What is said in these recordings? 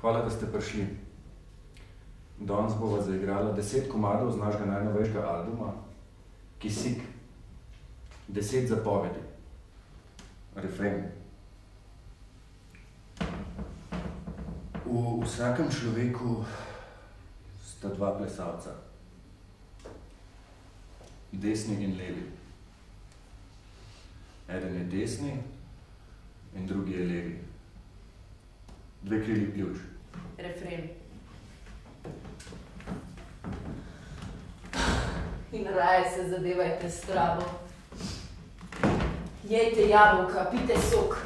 Hvala, da ste prišli. Danes bova zaigrala deset komadov z našega najnovejšega albuma, Kisik. Deset zapovedi. Refren. V vsakem človeku sta dva plesalca. Desni in levi. Eden je desni in drugi je levi. Dve krili pljuč. Refren. In raje se zadevajte s travo. Jejte jabolka, pite sok.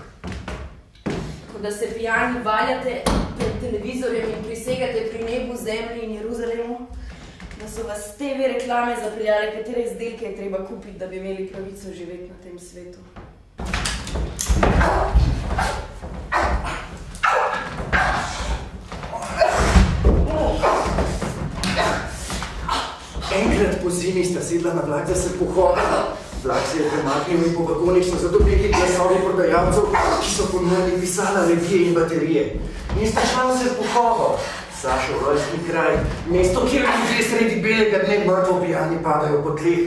Ko da se pijani valjate pred televizorjem in prisegate pri nebu, zemlji in Jeruzalemu, da so vas TV reklame zapeljale, katere izdelke je treba kupiti, da bi imeli pravico živeti na tem svetu. Enkrat po zimi sta sedla na vlak, da se pohodila. Vlak se je premaknil in po vagonih so zato bili glasovi prodajalcev, ki so ponujali pisala revije in baterije. In sta šla se pohodo. Sašo, rojstni kraj, mesto, kjer ljudje sredi belega dne mrtvo pijani padajo po tleh,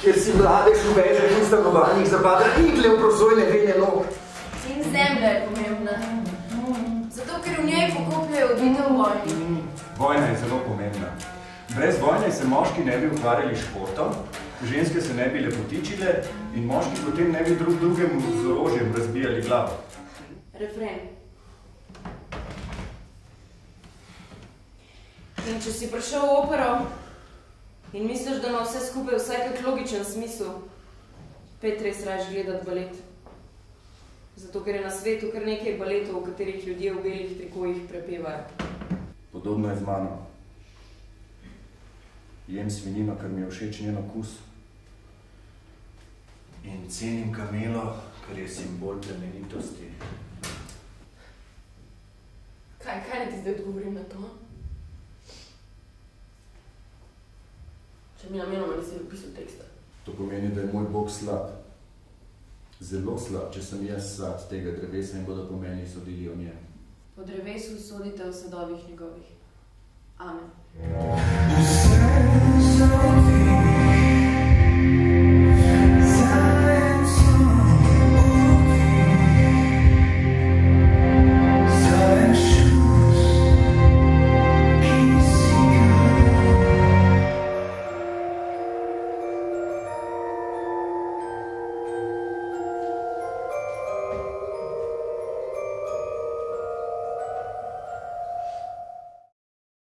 kjer si mladež v vežah in stanovanjih zapada igle v prosojne vene nog. In zemlja je pomembna. Zato, ker v njej pokopljajo odvite v vojni. Vojna je zelo pomembna. Brez vojne se moški ne bi ukvarjali s športom, ženske se ne bi lepotičile in moški potem ne bi drug drugemu z orožjem razbijali glavo. Refren. In če si prišel v opero in misliš, da ima vse skupaj vsaj kak logičen smisel, pet res raje gledati balet. Zato, ker je na svetu kar nekaj baletov, v katerih ljudje v belih trikojih prepevajo. Podobno je z mano. Jem svinino, ker mi je všeč njen okus. In cenim kamelo, ker je simbol plemenitosti. Kaj, kaj ti zdaj odgovorim na to? Če mi namenoma nisi napisal teksta. To pomeni, da je moj bog slab. Zelo slab, če sem jaz sad tega drevesa in bodo po meni sodili o njem. Po drevesu sodite o sadovih njegovih. Amen.